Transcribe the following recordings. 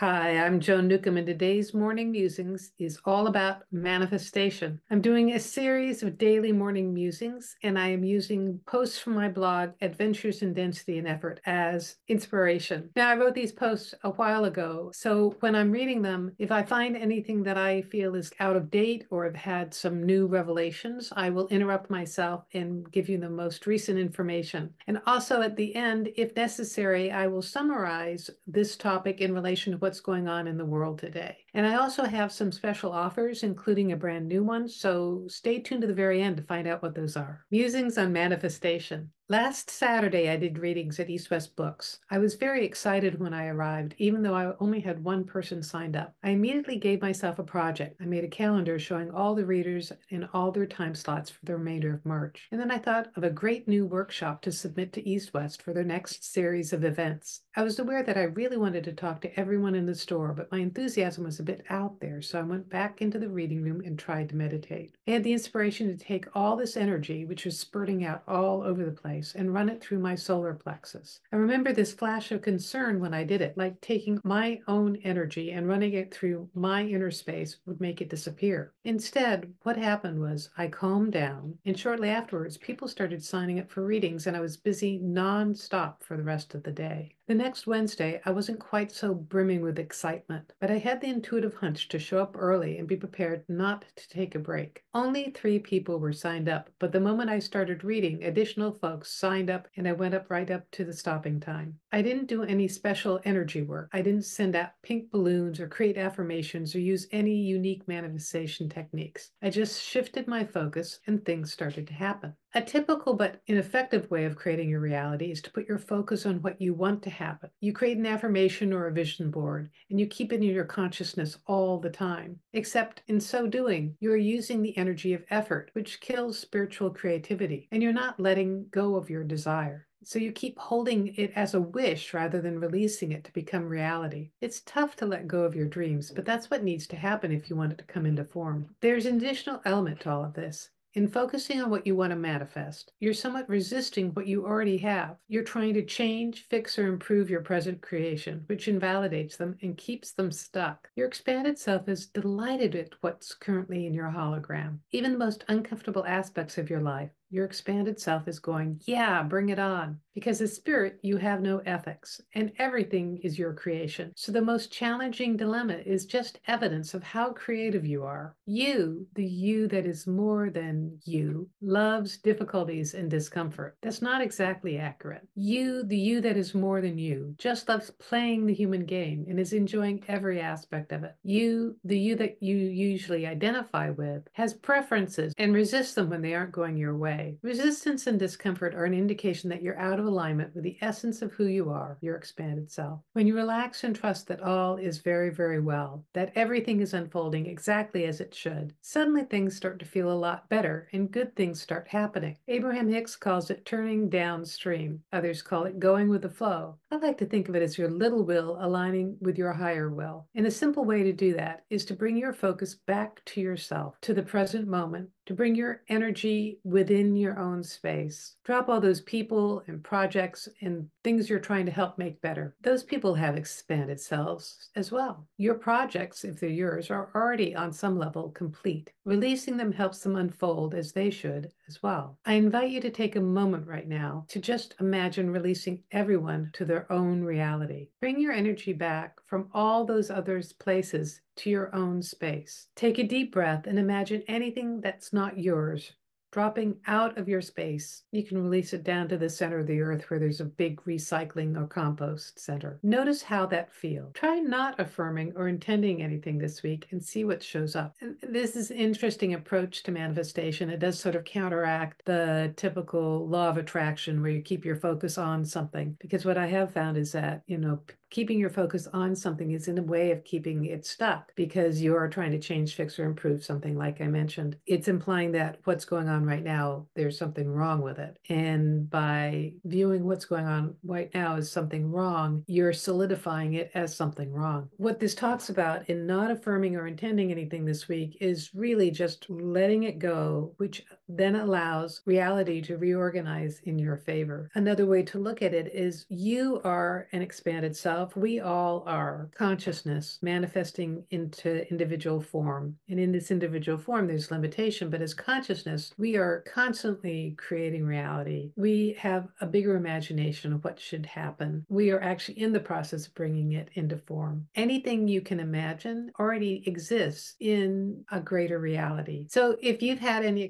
Hi, I'm Joan Newcomb, and today's morning musings is all about manifestation. I'm doing a series of daily morning musings, and I am using posts from my blog, Adventures in Density and Effort, as inspiration. Now, I wrote these posts a while ago, so when I'm reading them, if I find anything that I feel is out of date or have had some new revelations, I will interrupt myself and give you the most recent information. And also at the end, if necessary, I will summarize this topic in relation to what's going on in the world today. And I also have some special offers, including a brand new one. So stay tuned to the very end to find out what those are. Musings on manifestation. Last Saturday, I did readings at East West Books. I was very excited when I arrived, even though I only had one person signed up. I immediately gave myself a project. I made a calendar showing all the readers and all their time slots for the remainder of March. And then I thought of a great new workshop to submit to East West for their next series of events. I was aware that I really wanted to talk to everyone in the store, but my enthusiasm was a bit out there, so I went back into the reading room and tried to meditate. I had the inspiration to take all this energy, which was spurting out all over the place and run it through my solar plexus. I remember this flash of concern when I did it, like taking my own energy and running it through my inner space would make it disappear. Instead, what happened was I calmed down, and shortly afterwards, people started signing up for readings, and I was busy nonstop for the rest of the day. The next Wednesday, I wasn't quite so brimming with excitement, but I had the intuitive hunch to show up early and be prepared not to take a break. Only three people were signed up, but the moment I started reading, additional folks signed up and I went up right up to the stopping time. I didn't do any special energy work. I didn't send out pink balloons or create affirmations or use any unique manifestation techniques. I just shifted my focus and things started to happen. A typical but ineffective way of creating your reality is to put your focus on what you want to happen. You create an affirmation or a vision board, and you keep it in your consciousness all the time. Except in so doing, you are using the energy of effort, which kills spiritual creativity, and you're not letting go of your desire. So you keep holding it as a wish rather than releasing it to become reality. It's tough to let go of your dreams, but that's what needs to happen if you want it to come into form. There's an additional element to all of this. In focusing on what you want to manifest, you're somewhat resisting what you already have. You're trying to change, fix, or improve your present creation, which invalidates them and keeps them stuck. Your expanded self is delighted at what's currently in your hologram. Even the most uncomfortable aspects of your life your expanded self is going, Yeah, bring it on. Because as spirit, you have no ethics, and everything is your creation. So the most challenging dilemma is just evidence of how creative you are. You, the you that is more than you, loves difficulties and discomfort. That's not exactly accurate. You, the you that is more than you, just loves playing the human game and is enjoying every aspect of it. You, the you that you usually identify with, has preferences and resists them when they aren't going your way way. Resistance and discomfort are an indication that you're out of alignment with the essence of who you are, your expanded self. When you relax and trust that all is very, very well, that everything is unfolding exactly as it should, suddenly things start to feel a lot better and good things start happening. Abraham Hicks calls it turning downstream. Others call it going with the flow. I like to think of it as your little will aligning with your higher will. And a simple way to do that is to bring your focus back to yourself, to the present moment, to bring your energy within your own space. Drop all those people and projects and things you're trying to help make better. Those people have expanded selves as well. Your projects, if they're yours, are already on some level complete. Releasing them helps them unfold as they should as well. I invite you to take a moment right now to just imagine releasing everyone to their own reality. Bring your energy back from all those others' places to your own space. Take a deep breath and imagine anything that's not yours dropping out of your space. You can release it down to the center of the earth where there's a big recycling or compost center. Notice how that feels. Try not affirming or intending anything this week and see what shows up. And this is an interesting approach to manifestation. It does sort of counteract the typical law of attraction where you keep your focus on something. Because what I have found is that, you know, keeping your focus on something is in a way of keeping it stuck because you are trying to change, fix, or improve something, like I mentioned. It's implying that what's going on right now, there's something wrong with it. And by viewing what's going on right now as something wrong, you're solidifying it as something wrong. What this talks about in not affirming or intending anything this week is really just letting it go, which then allows reality to reorganize in your favor. Another way to look at it is you are an expanded self. We all are consciousness manifesting into individual form. And in this individual form, there's limitation, but as consciousness, we are constantly creating reality. We have a bigger imagination of what should happen. We are actually in the process of bringing it into form. Anything you can imagine already exists in a greater reality. So if you've had any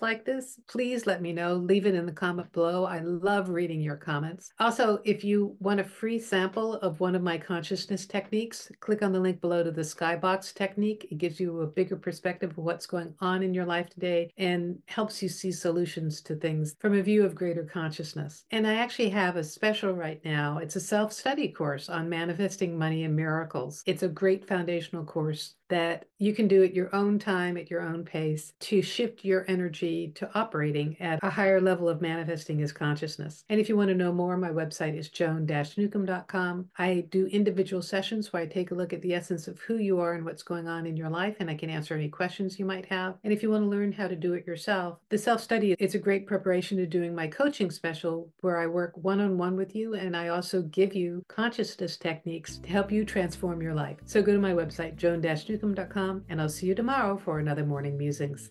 like this, please let me know. Leave it in the comment below. I love reading your comments. Also, if you want a free sample of one of my consciousness techniques, click on the link below to the skybox technique. It gives you a bigger perspective of what's going on in your life today and helps you see solutions to things from a view of greater consciousness. And I actually have a special right now. It's a self-study course on manifesting money and miracles. It's a great foundational course that you can do at your own time, at your own pace, to shift your energy to operating at a higher level of manifesting as consciousness. And if you want to know more, my website is joan-newcomb.com. I do individual sessions where I take a look at the essence of who you are and what's going on in your life, and I can answer any questions you might have. And if you want to learn how to do it yourself, the self-study is a great preparation to doing my coaching special where I work one-on-one with you, and I also give you consciousness techniques to help you transform your life. So go to my website, joan-newcomb.com, and I'll see you tomorrow for another Morning Musings.